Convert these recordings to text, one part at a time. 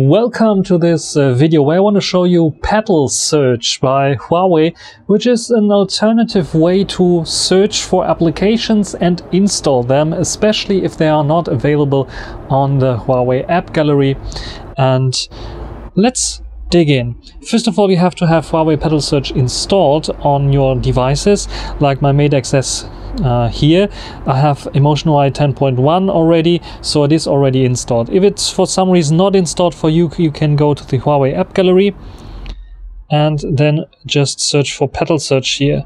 Welcome to this uh, video where I want to show you Petal Search by Huawei, which is an alternative way to search for applications and install them, especially if they are not available on the Huawei App Gallery. And let's dig in. First of all, you have to have Huawei Petal Search installed on your devices, like my Mate XS uh, here I have Emotion UI 10.1 already so it is already installed. If it's for some reason not installed for you you can go to the Huawei app gallery and then just search for Petal Search here.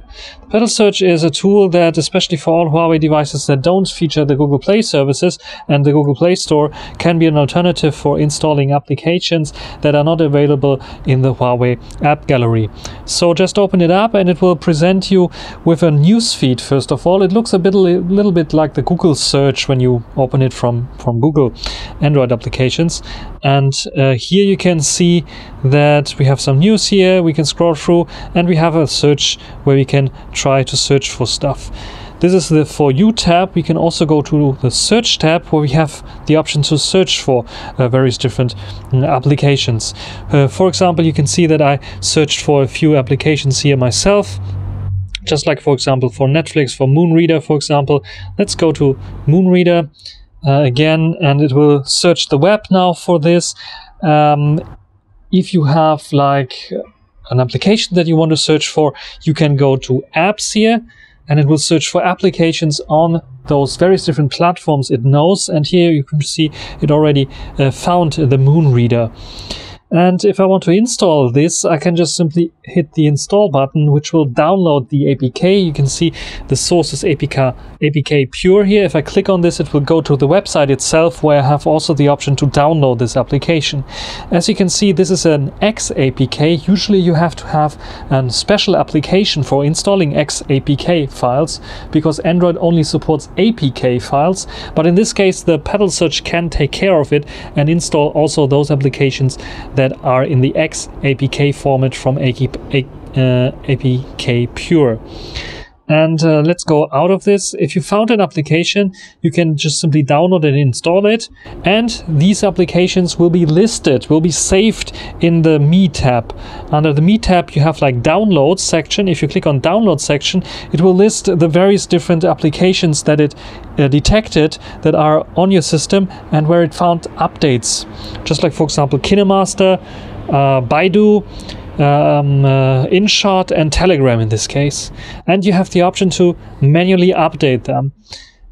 Petal Search is a tool that, especially for all Huawei devices that don't feature the Google Play services and the Google Play Store, can be an alternative for installing applications that are not available in the Huawei App Gallery. So just open it up and it will present you with a news feed. First of all, it looks a bit, little bit like the Google search when you open it from, from Google Android applications. And uh, here you can see that we have some news here, we can scroll through, and we have a search where we can try to search for stuff. This is the For You tab. We can also go to the Search tab where we have the option to search for uh, various different uh, applications. Uh, for example, you can see that I searched for a few applications here myself just like for example for Netflix, for Moonreader, for example. Let's go to Moonreader uh, again, and it will search the web now for this. Um, if you have like an application that you want to search for, you can go to apps here and it will search for applications on those various different platforms it knows. And here you can see it already uh, found the Moonreader. And if I want to install this, I can just simply hit the install button, which will download the APK. You can see the source is APK, APK Pure here. If I click on this, it will go to the website itself, where I have also the option to download this application. As you can see, this is an XAPK. Usually you have to have a special application for installing XAPK files, because Android only supports APK files. But in this case, the Petal Search can take care of it and install also those applications that that are in the XAPK format from APK uh, Pure. And uh, let's go out of this. If you found an application, you can just simply download and install it. And these applications will be listed, will be saved in the Me tab. Under the Me tab, you have like download section. If you click on download section, it will list the various different applications that it uh, detected that are on your system and where it found updates. Just like, for example, KineMaster, uh, Baidu, um, uh, InShot and Telegram in this case. And you have the option to manually update them.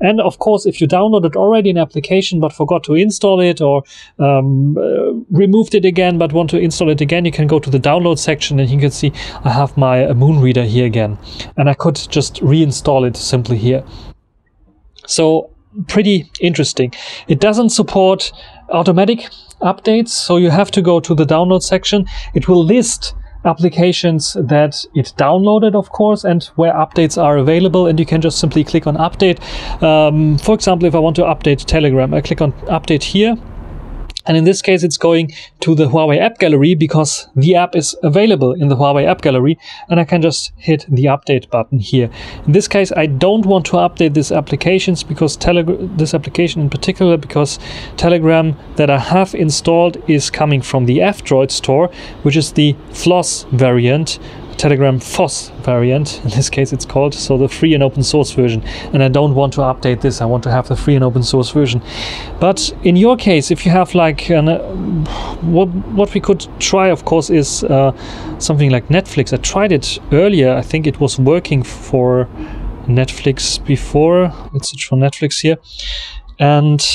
And of course, if you downloaded already an application but forgot to install it or um, uh, removed it again but want to install it again, you can go to the download section and you can see I have my uh, Moonreader here again. And I could just reinstall it simply here. So pretty interesting. It doesn't support automatic updates. So you have to go to the download section. It will list applications that it downloaded, of course, and where updates are available. And you can just simply click on update. Um, for example, if I want to update Telegram, I click on update here and in this case, it's going to the Huawei App Gallery because the app is available in the Huawei App Gallery. And I can just hit the update button here. In this case, I don't want to update these applications because Telegram, this application in particular, because Telegram that I have installed is coming from the F-Droid store, which is the Floss variant Telegram FOSS variant, in this case it's called, so the free and open source version. And I don't want to update this, I want to have the free and open source version. But in your case, if you have like, an, uh, what, what we could try, of course, is uh, something like Netflix. I tried it earlier, I think it was working for Netflix before. Let's search for Netflix here. And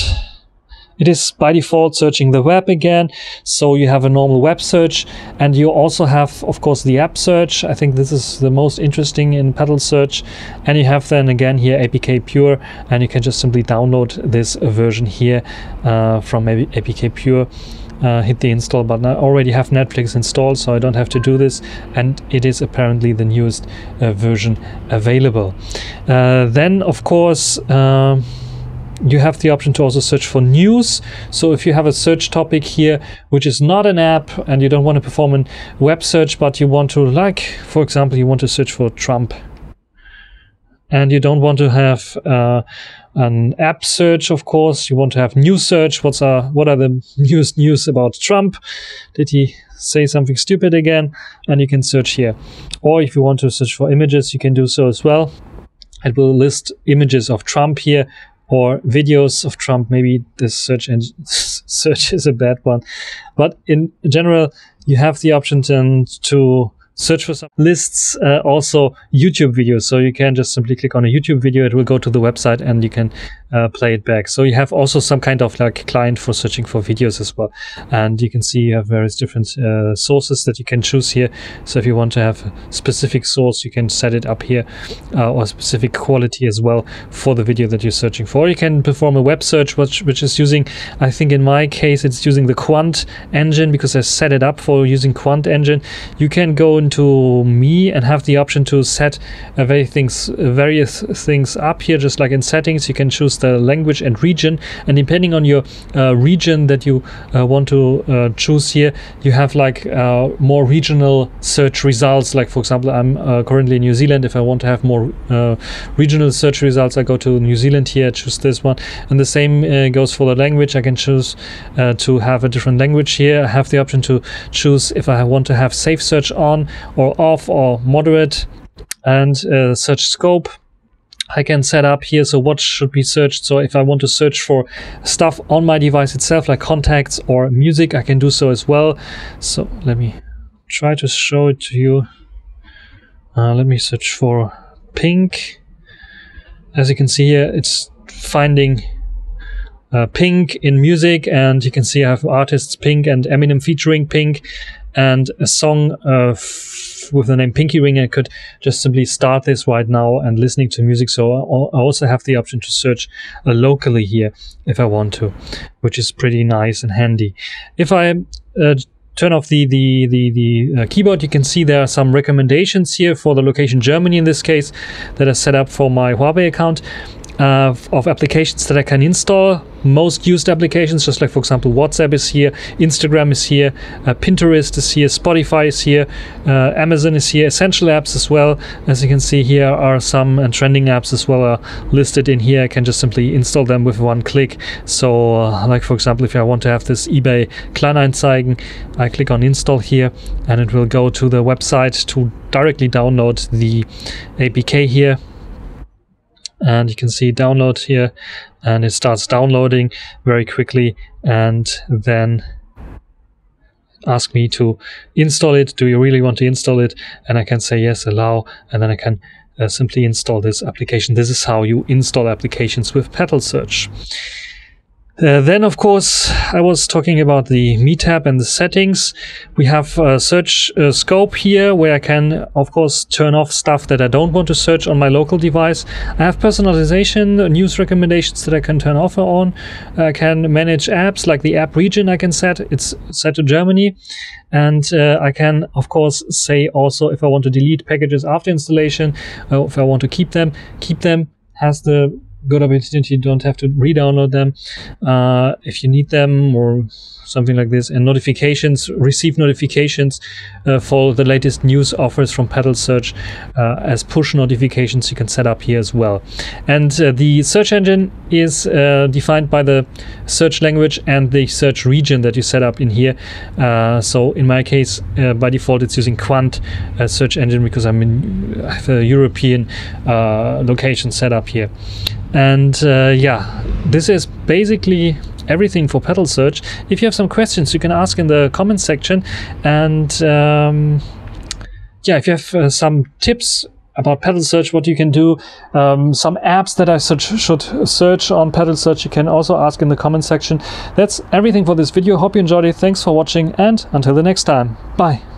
it is by default searching the web again. So you have a normal web search and you also have, of course, the app search. I think this is the most interesting in Petal Search. And you have then again here APK Pure and you can just simply download this version here uh, from APK Pure. Uh, hit the install button. I already have Netflix installed, so I don't have to do this, and it is apparently the newest uh, version available. Uh, then, of course, um, you have the option to also search for news. So if you have a search topic here, which is not an app and you don't want to perform a web search, but you want to like, for example, you want to search for Trump and you don't want to have uh, an app search, of course. You want to have news search. What's are what are the newest news about Trump? Did he say something stupid again? And you can search here. Or if you want to search for images, you can do so as well. It will list images of Trump here or videos of Trump. Maybe this search and search is a bad one, but in general, you have the option to search for some lists, uh, also YouTube videos. So you can just simply click on a YouTube video. It will go to the website and you can uh, play it back. So you have also some kind of like client for searching for videos as well. And you can see you have various different uh, sources that you can choose here. So if you want to have a specific source, you can set it up here uh, or specific quality as well for the video that you're searching for. Or you can perform a web search, which, which is using, I think in my case, it's using the Qwant engine because I set it up for using Qwant engine. You can go into me and have the option to set uh, various things, various things up here, just like in settings. You can choose the language and region, and depending on your uh, region that you uh, want to uh, choose here, you have like uh, more regional search results. Like for example, I'm uh, currently in New Zealand. If I want to have more regional search results, I go to New Zealand here, choose this one, and the same goes for the language. I can choose to have a different language here. I have the option to choose if I want to have safe search on or off or moderate and uh, search scope. I can set up here so what should be searched? So if I want to search for stuff on my device itself like contacts or music I can do so as well. So let me try to show it to you. Uh, let me search for pink. As you can see here it's finding uh, Pink in music, and you can see I have artists Pink and Eminem featuring Pink, and a song uh, with the name Pinky Ring. I could just simply start this right now and listening to music. So I also have the option to search uh, locally here if I want to, which is pretty nice and handy. If I uh, turn off the the the, the uh, keyboard you can see there are some recommendations here for the location Germany in this case that are set up for my Huawei account uh, of applications that I can install. Most used applications, just like for example, WhatsApp is here, Instagram is here, uh, Pinterest is here, Spotify is here, uh, Amazon is here, Essential apps as well. As you can see, here are some and trending apps as well are listed in here. I can just simply install them with one click. So, uh, like for example, if I want to have this eBay Kleinanzeigen, I click on install here, and it will go to the website to directly download the APK here and you can see download here and it starts downloading very quickly and then ask me to install it. Do you really want to install it? And i can say yes allow and then i can uh, simply install this application. This is how you install applications with petal search uh, then, of course, I was talking about the Me tab and the settings. We have a search uh, scope here where I can, of course, turn off stuff that I don't want to search on my local device. I have personalization, news recommendations that I can turn off or on. I can manage apps like the app region I can set. It's set to Germany. And uh, I can, of course, say also if I want to delete packages after installation, uh, if I want to keep them, keep them has the good opportunity. You don't have to re-download them uh, if you need them or something like this. And notifications, receive notifications uh, for the latest news offers from Petal Search uh, as push notifications you can set up here as well. And uh, the search engine is uh, defined by the search language and the search region that you set up in here. So in my case, by default, it's using Qwant search engine because I'm in I have a European location set up here. And uh, yeah, this is basically everything for Petal Search. If you have some questions, you can ask in the comment section. And um, yeah, if you have uh, some tips about Petal Search, what you can do, um, some apps that I should, should search on Petal Search, you can also ask in the comment section. That's everything for this video. Hope you enjoyed it. Thanks for watching and until the next time. Bye.